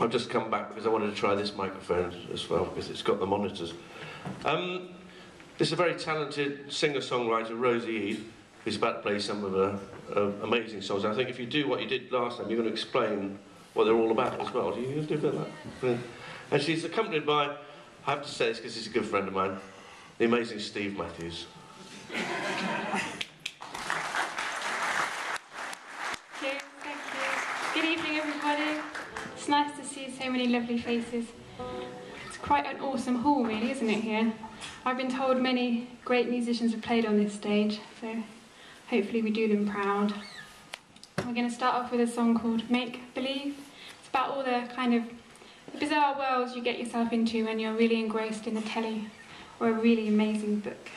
I've just come back because I wanted to try this microphone as well because it's got the monitors. Um, this is a very talented singer-songwriter, Rosie Eade, who's about to play some of her amazing songs. I think if you do what you did last time, you're going to explain what they're all about as well. Do you do that? And she's accompanied by, I have to say this because he's a good friend of mine, the amazing Steve Matthews. Thank you, thank you. Good evening, everybody. It's nice to see so many lovely faces. It's quite an awesome hall, really, isn't it, here? I've been told many great musicians have played on this stage, so hopefully we do them proud. We're going to start off with a song called Make Believe. It's about all the kind of bizarre worlds you get yourself into when you're really engrossed in the telly or a really amazing book.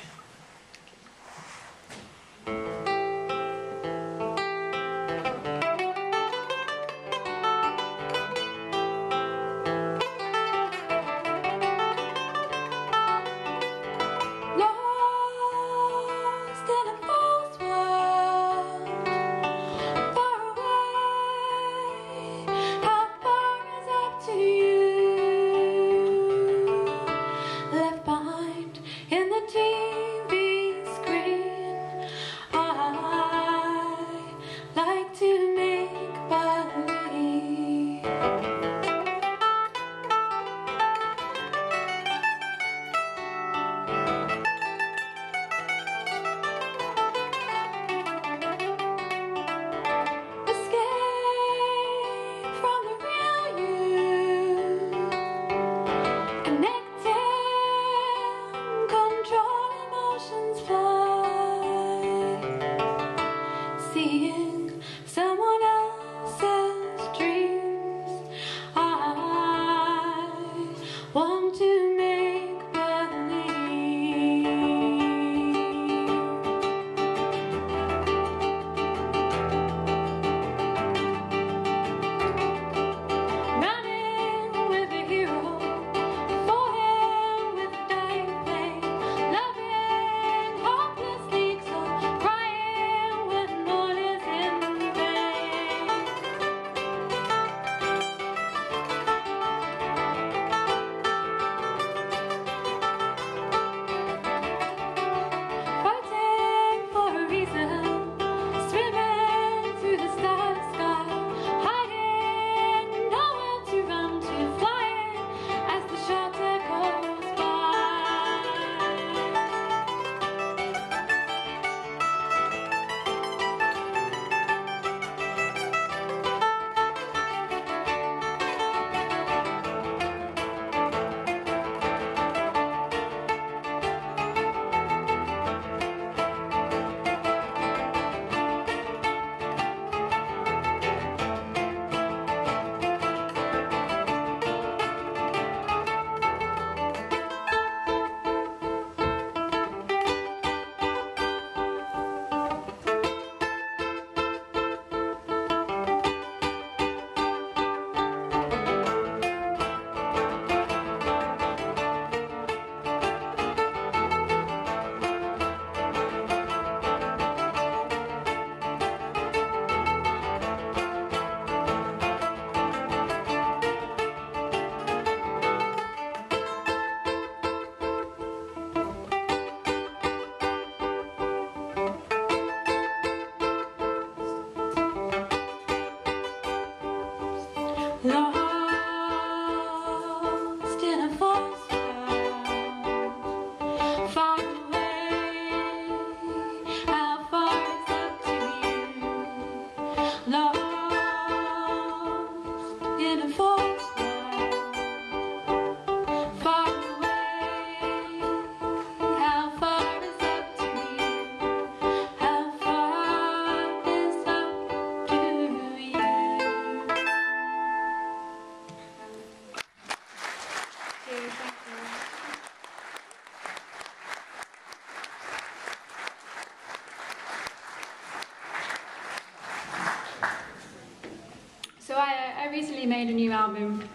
Lost album.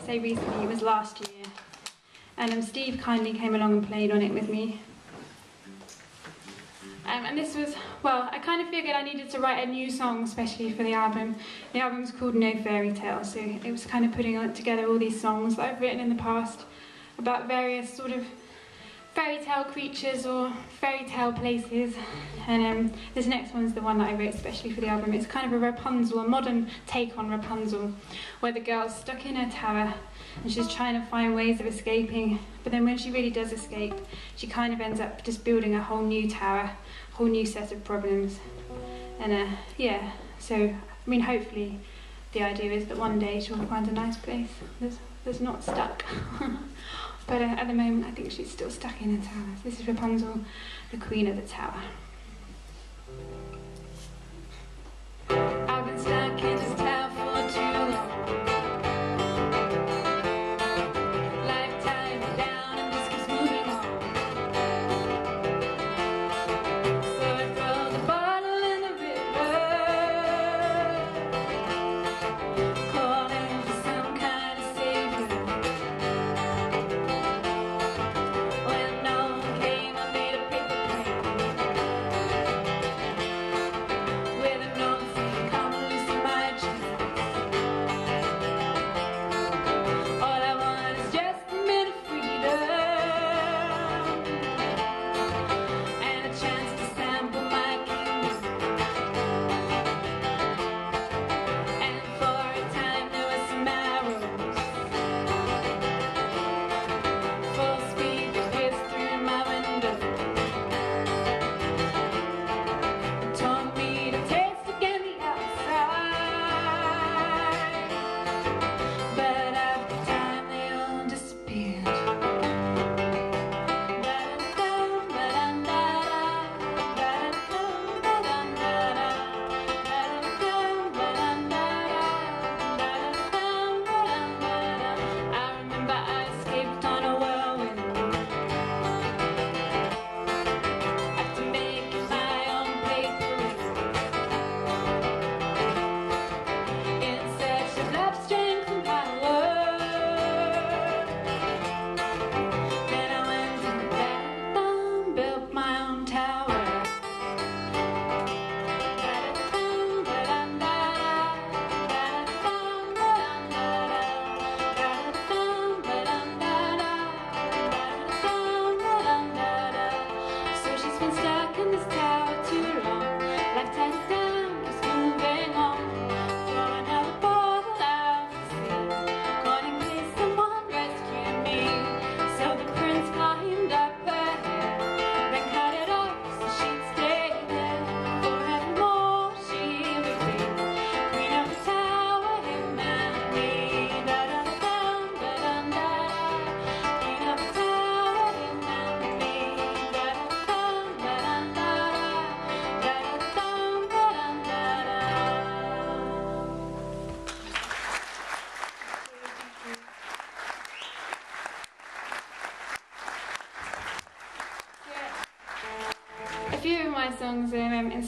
I say recently, it was last year. And um, Steve kindly came along and played on it with me. Um, and this was, well, I kind of figured I needed to write a new song especially for the album. The album's called No Fairy Tale, so it was kind of putting together all these songs that I've written in the past about various sort of fairy tale creatures or fairy tale places. And um, this next one's the one that I wrote especially for the album. It's kind of a Rapunzel, a modern take on Rapunzel, where the girl's stuck in a tower and she's trying to find ways of escaping. But then when she really does escape, she kind of ends up just building a whole new tower, a whole new set of problems. And uh, yeah, so I mean, hopefully, the idea is that one day she'll find a nice place that's, that's not stuck. but uh, at the moment, I think she's still stuck in a tower. This is Rapunzel, the queen of the tower.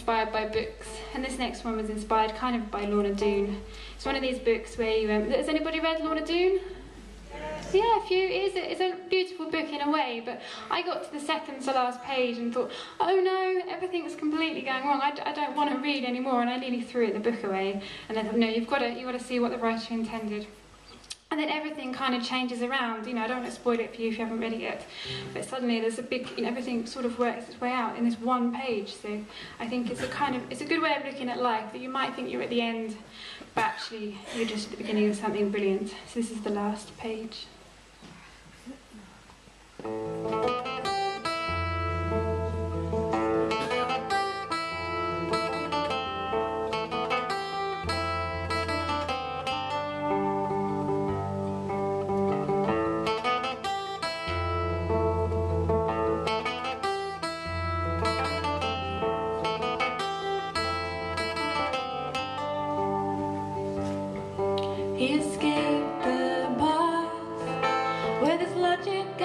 Inspired by books, and this next one was inspired kind of by Lorna Doone. It's one of these books where you. Um, has anybody read Lorna Doone? Yeah, a few. It is a, it's a beautiful book in a way, but I got to the second to last page and thought, oh no, everything's completely going wrong. I, d- I don't want to read anymore, and I nearly threw the book away. And I thought, no, you've got to you've got to see what the writer intended. And then everything kind of changes around. You know, I don't want to spoil it for you if you haven't read it yet. But suddenly there's a big, you know, everything sort of works its way out in this one page. So I think it's a kind of, it's a good way of looking at life that you might think you're at the end, but actually you're just at the beginning of something brilliant. So this is the last page.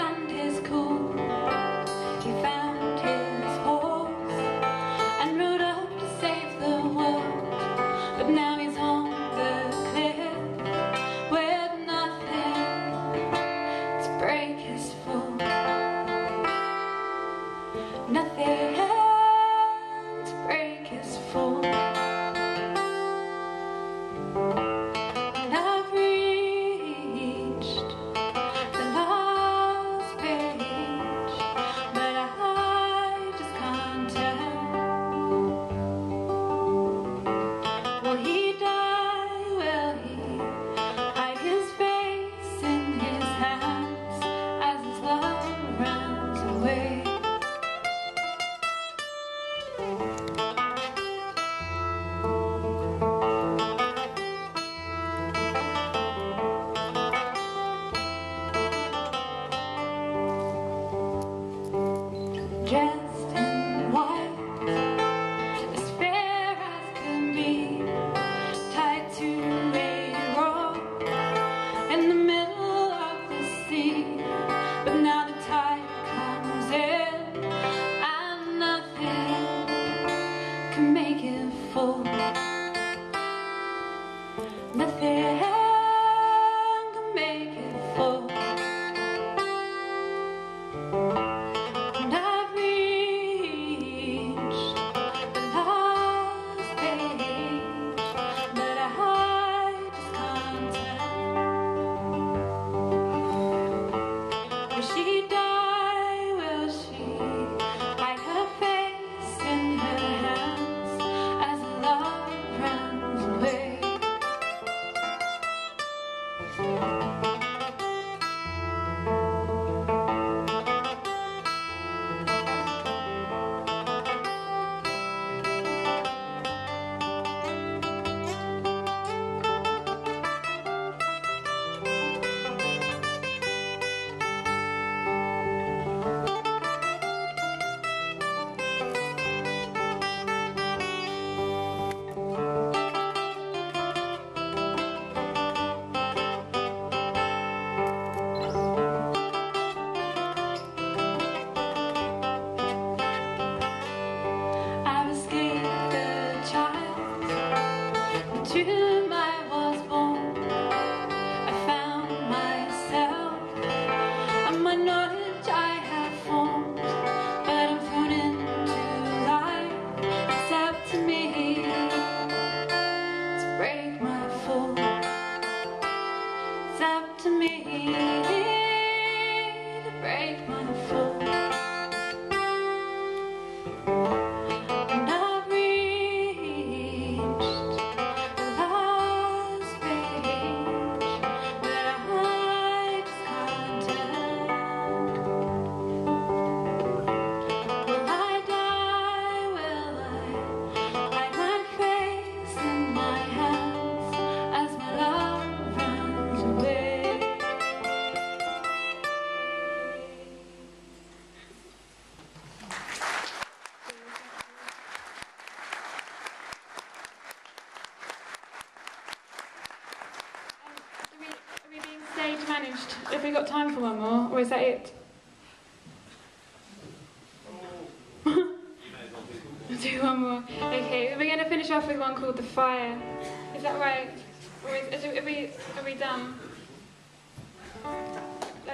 And me we got time for one more, or is that it? We'll do one more. Okay, we're going to finish off with one called The Fire. Is that right? Or is, is, are, we, are we done?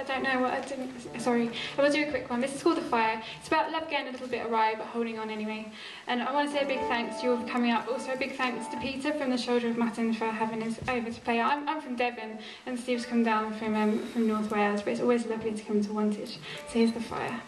Don't know what I didn't. Sorry, I will do a quick one. This is called The Fire. It's about love getting a little bit awry, but holding on anyway. And I want to say a big thanks to you all for coming up. Also, a big thanks to Peter from the Shoulder of Mutton for having us over to play. I'm, I'm from Devon, and Steve's come down from um, from North Wales, but it's always lovely to come to Wantage. So here's The Fire.